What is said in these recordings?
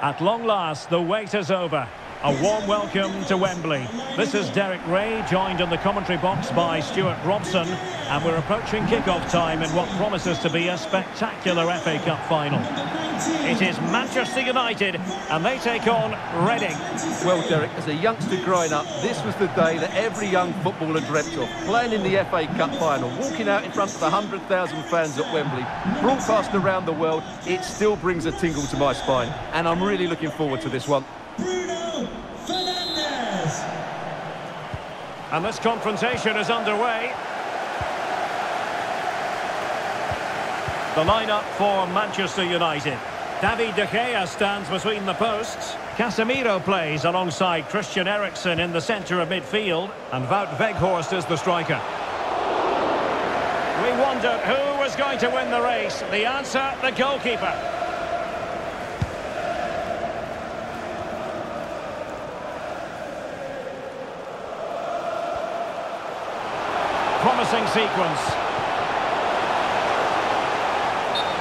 At long last, the wait is over. A warm welcome to Wembley. This is Derek Ray, joined in the commentary box by Stuart Robson, and we're approaching kick-off time in what promises to be a spectacular FA Cup final. It is Manchester United, and they take on Reading. Well, Derek, as a youngster growing up, this was the day that every young footballer dreamt of. Playing in the FA Cup final, walking out in front of 100,000 fans at Wembley, broadcast around the world, it still brings a tingle to my spine. And I'm really looking forward to this one. Bruno Fernandes. And this confrontation is underway. The lineup for Manchester United. David De Gea stands between the posts. Casemiro plays alongside Christian Eriksen in the centre of midfield. And Wout Weghorst is the striker. We wondered who was going to win the race. The answer, the goalkeeper. Promising sequence.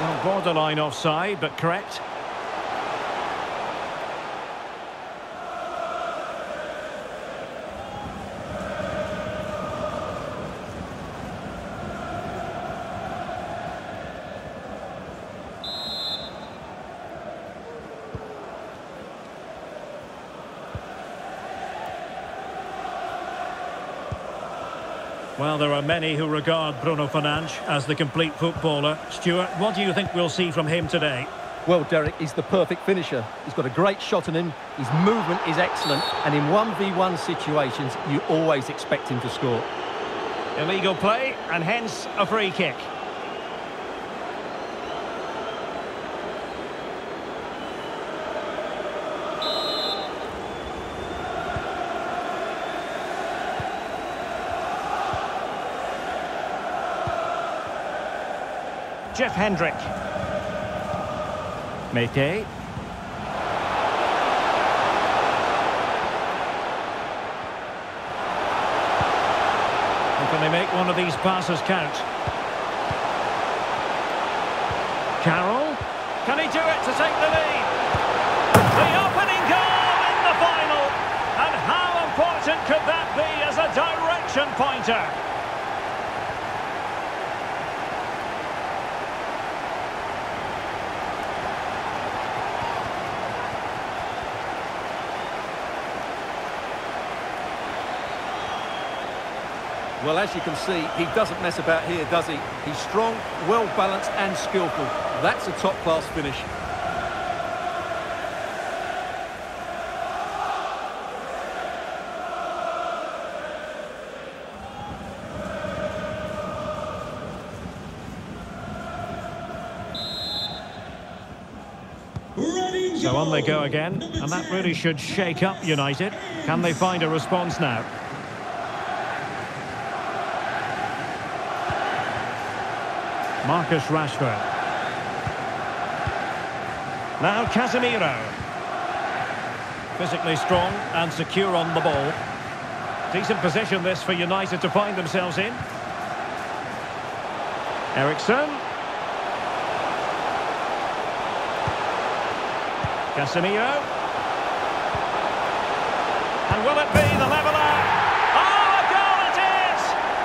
Well, borderline offside, but correct. Well, there are many who regard Bruno Fernandes as the complete footballer. Stuart, what do you think we'll see from him today? Well, Derek, he's the perfect finisher. He's got a great shot in him, his movement is excellent, and in 1v1 situations, you always expect him to score. Illegal play, and hence a free kick. Jeff Hendrick. Meite. And can they make one of these passes count? Carroll. Can he do it to take the lead? The opening goal in the final. And how important could that be as a direction pointer? Well, as you can see, he doesn't mess about here, does he? He's strong, well-balanced and skillful. That's a top-class finish. So on they go again, and that really should shake up United. Can they find a response now? Marcus Rashford. Now Casemiro. Physically strong and secure on the ball. Decent position this for United to find themselves in. Eriksen. Casemiro. And will it be the leveller? Oh, a goal it is!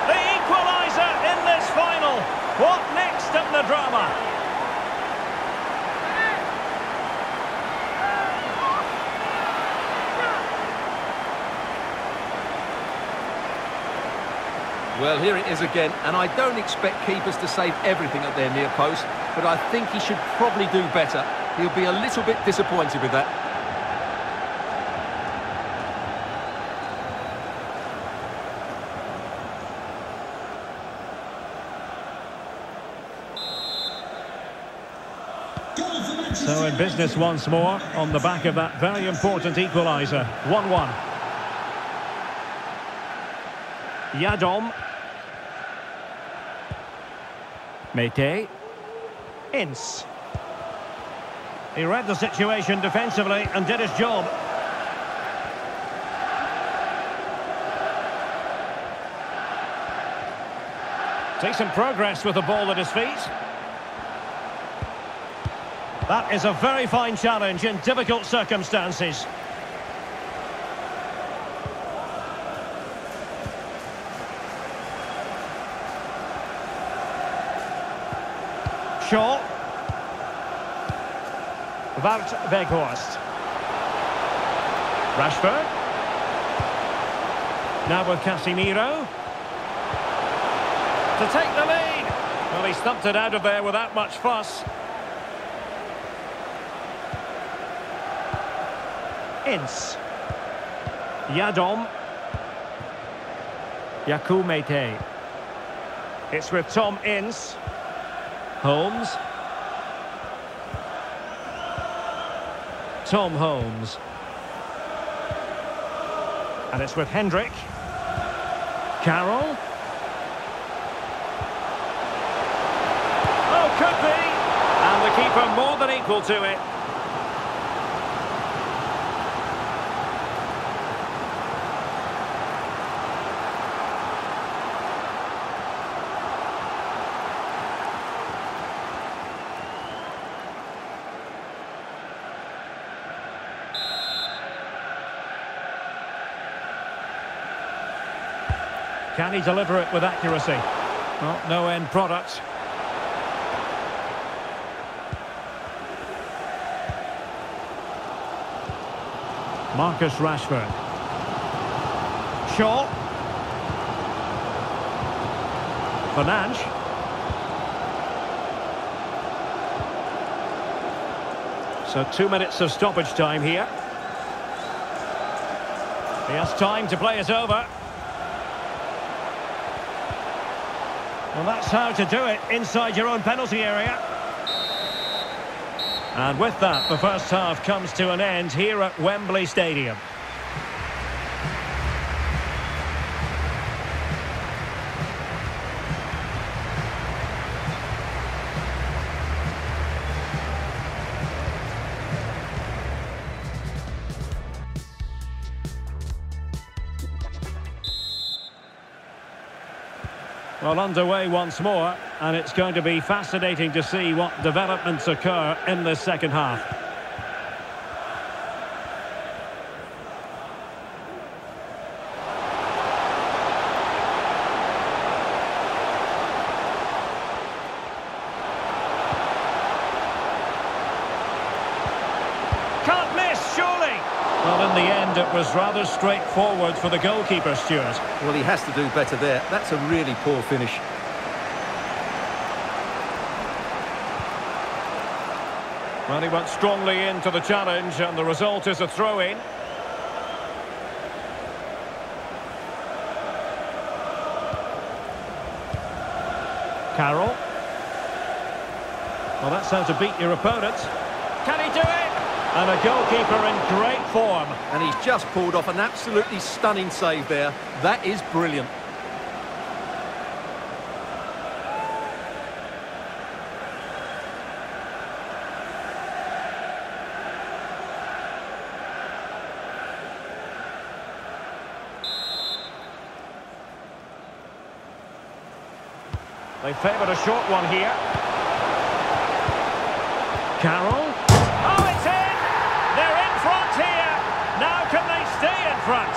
The equaliser in this final. What in the drama. Well, here it is again, and I don't expect keepers to save everything at their near post, but I think he should probably do better. He'll be a little bit disappointed with that. So in business once more on the back of that very important equaliser. 1-1. Yiadom. Meite. Ince. He read the situation defensively and did his job. Decent progress with the ball at his feet. That is a very fine challenge in difficult circumstances. Shaw. Wout Weghorst. Rashford. Now with Casemiro. To take the lead. Well, he stumped it out of there without much fuss. Ince. Yiadom. Yakumete. It's with Tom Ince. Holmes. Tom Holmes. And it's with Hendrick. Carroll. Oh, could be. And the keeper more than equal to it. Can he deliver it with accuracy? Well, no end product. Marcus Rashford. Shaw. Fernandes. So two minutes of stoppage time here. He has time to play it over. Well, that's how to do it inside your own penalty area. And with that, the first half comes to an end here at Wembley Stadium. Well, underway once more, and it's going to be fascinating to see what developments occur in the second half. Can't! Well, in the end, it was rather straightforward for the goalkeeper, Stuart. Well, he has to do better there. That's a really poor finish. Well, he went strongly into the challenge, and the result is a throw-in. Carroll. Well, that's how to beat your opponent. Can he do it? And a goalkeeper in great form. And he's just pulled off an absolutely stunning save there. That is brilliant. They favoured a short one here. Carroll. Oh, it's in! They're in front here! Now can they stay in front?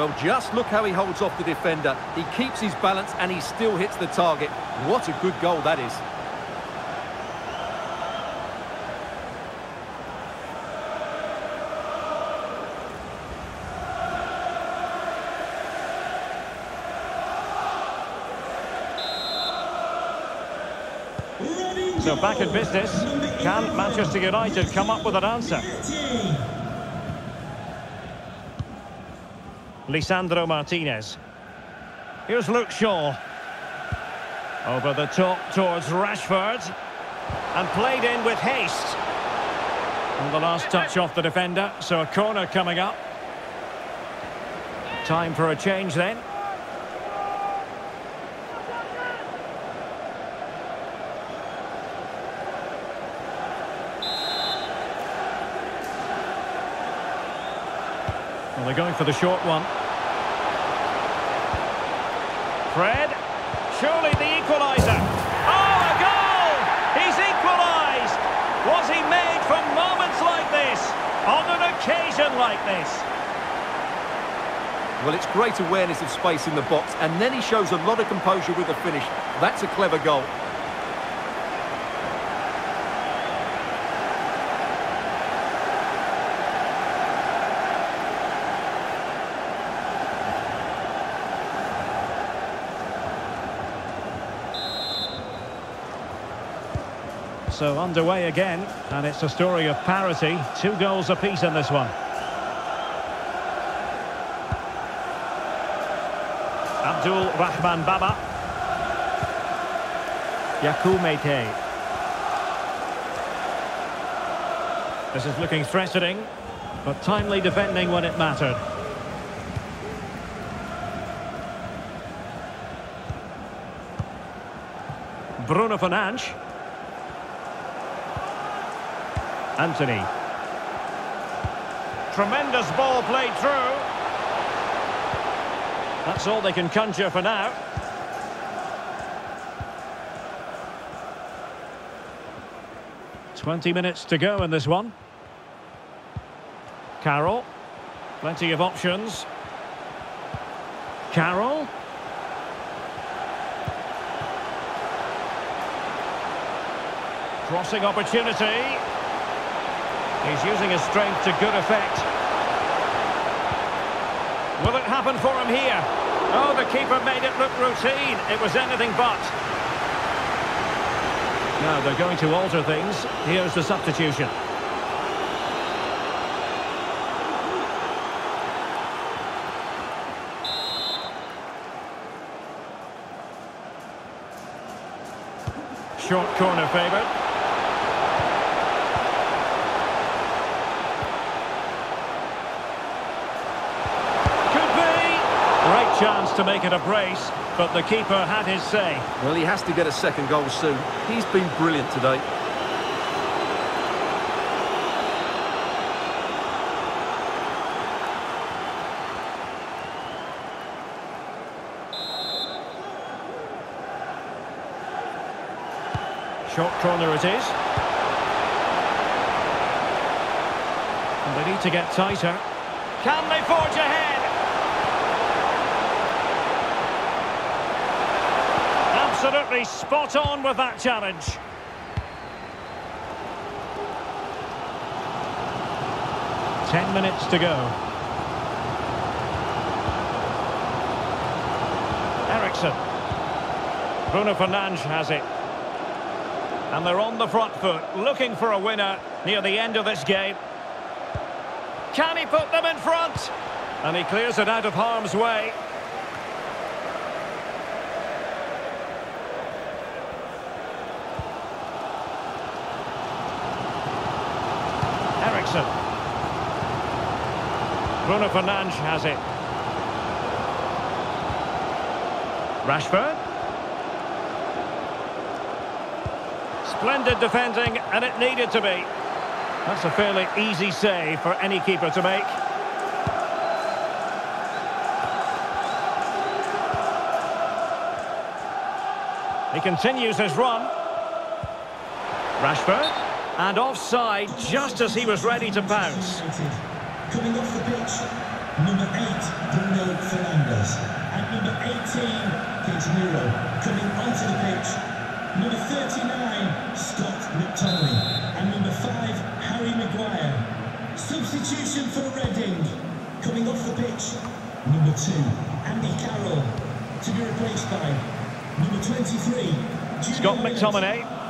Well, just look how he holds off the defender. He keeps his balance and he still hits the target. What a good goal that is. So back in business. Can Manchester United come up with an answer? Lisandro Martinez. Here's Luke Shaw. Over the top towards Rashford. And played in with haste. And the last touch off the defender, so a corner coming up. Time for a change then. Well, they're going for the short one. Fred. Surely the equaliser. Oh, a goal! He's equalised! Was he made for moments like this? On an occasion like this? Well, it's great awareness of space in the box, and then he shows a lot of composure with the finish. That's a clever goal. So underway again, and it's a story of parity. Two goals apiece in this one. Abdul Rahman Baba. Yakou Meite. This is looking threatening, but timely defending when it mattered. Bruno Fernandes. Antony. Tremendous ball played through. That's all they can conjure for now. Twenty minutes to go in this one. Carroll. Plenty of options. Carroll. Crossing opportunity. He's using his strength to good effect. Will it happen for him here? Oh, the keeper made it look routine. It was anything but. Now they're going to alter things. Here's the substitution. Short corner favoured. To make it a brace, but the keeper had his say. Well, he has to get a second goal soon. He's been brilliant today. Short corner it is. And they need to get tighter. Can they forge ahead? Absolutely spot on with that challenge. Ten minutes to go. Eriksen. Bruno Fernandes has it. And they're on the front foot, looking for a winner near the end of this game. Can he put them in front? And he clears it out of harm's way. Eriksen. Bruno Fernandes has it. Rashford. Splendid defending, and it needed to be. That's a fairly easy save for any keeper to make. He continues his run. Rashford. And offside just as he was ready to pounce. Coming off the pitch, number eight, Bruno Fernandes. And number 18, Casemiro. Coming onto the pitch, number 39, Scott McTominay. And number five, Harry Maguire. Substitution for Reading. Coming off the pitch, number two, Andy Carroll. To be replaced by number 23, Scott McTominay.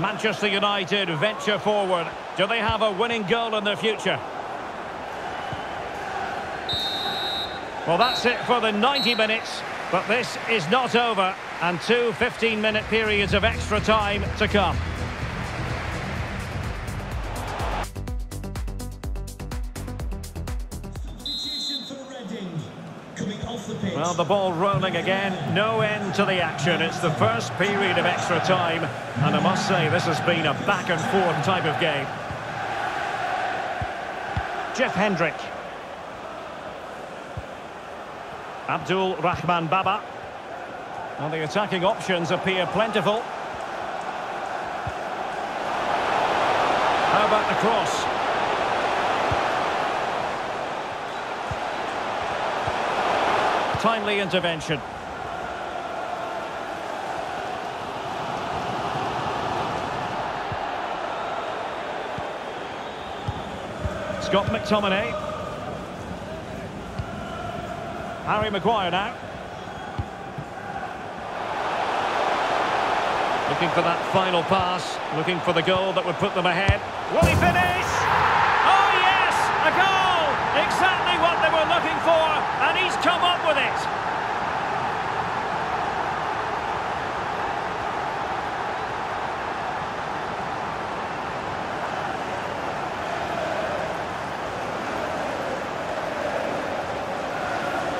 Manchester United venture forward. Do they have a winning goal in their future? Well, that's it for the 90 minutes, but this is not over, and two 15-minute periods of extra time to come. Well, the ball rolling again, no end to the action. It's the first period of extra time, and I must say this has been a back and forth type of game. Jeff Hendrick. Abdul Rahman Baba. Well, the attacking options appear plentiful. How about the cross? Timely intervention. Scott McTominay. Harry Maguire now. Looking for that final pass, looking for the goal that would put them ahead. Will he finish? Oh yes, a goal! Exactly what they were looking for, and he's come up with it.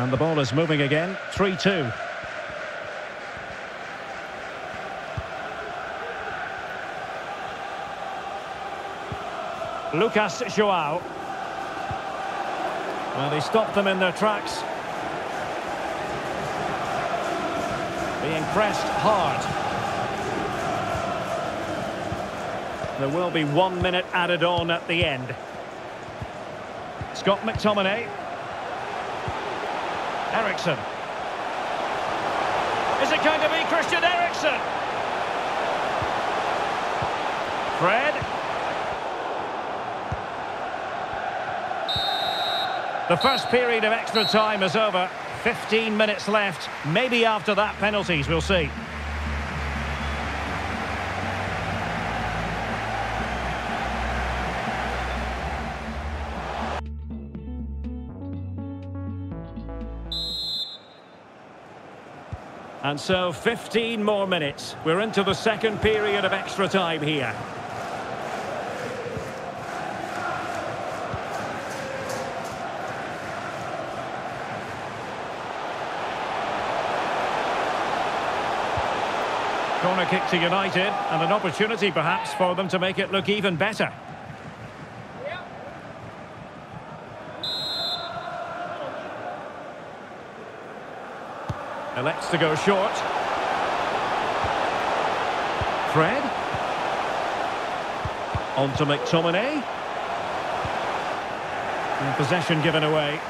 And the ball is moving again. 3-2. Lucas Joao. Well, he stopped them in their tracks. Being pressed hard. There will be one minute added on at the end. Scott McTominay. Eriksen. Is it going to be Christian Eriksen? Fred. The first period of extra time is over. 15 minutes left. Maybe after that, penalties, we'll see. And so 15 more minutes. We're into the second period of extra time here. Corner kick to United and an opportunity perhaps for them to make it look even better. Elects to go short. Fred. On to McTominay. And possession given away.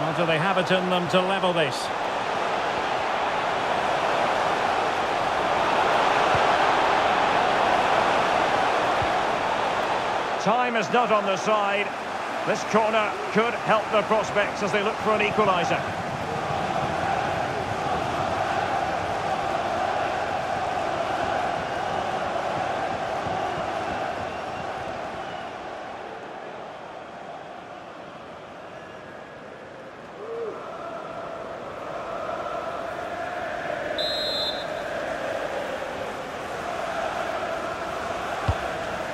Or do they have it in them to level this? Time is not on the side. This corner could help the prospects as they look for an equaliser.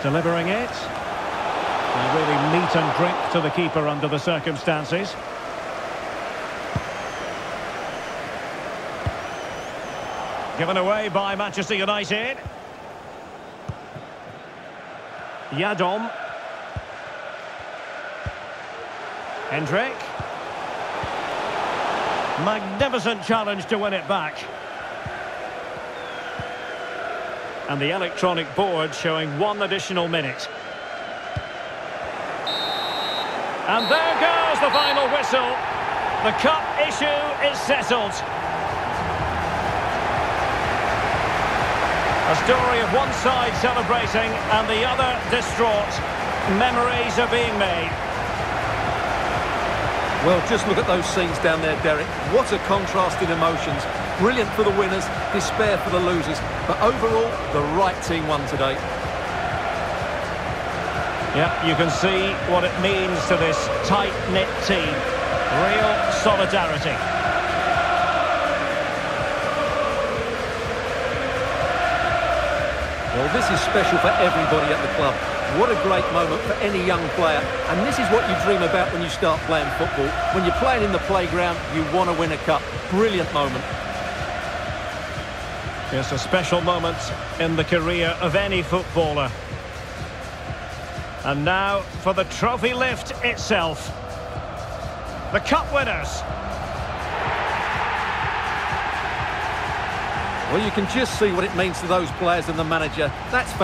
Delivering it. Really meat and drink to the keeper under the circumstances. Given away by Manchester United. Yiadom. Hendrick. Magnificent challenge to win it back. And the electronic board showing one additional minute. And there goes the final whistle. The cup issue is settled. A story of one side celebrating and the other distraught. Memories are being made. Well, just look at those scenes down there, Derek. What a contrast in emotions. Brilliant for the winners, despair for the losers. But overall, the right team won today. Yeah, you can see what it means to this tight-knit team. Real solidarity. Well, this is special for everybody at the club. What a great moment for any young player. And this is what you dream about when you start playing football. When you're playing in the playground, you want to win a cup. Brilliant moment. It's a special moment in the career of any footballer. And now for the trophy lift itself. The cup winners. Well, you can just see what it means to those players and the manager. That's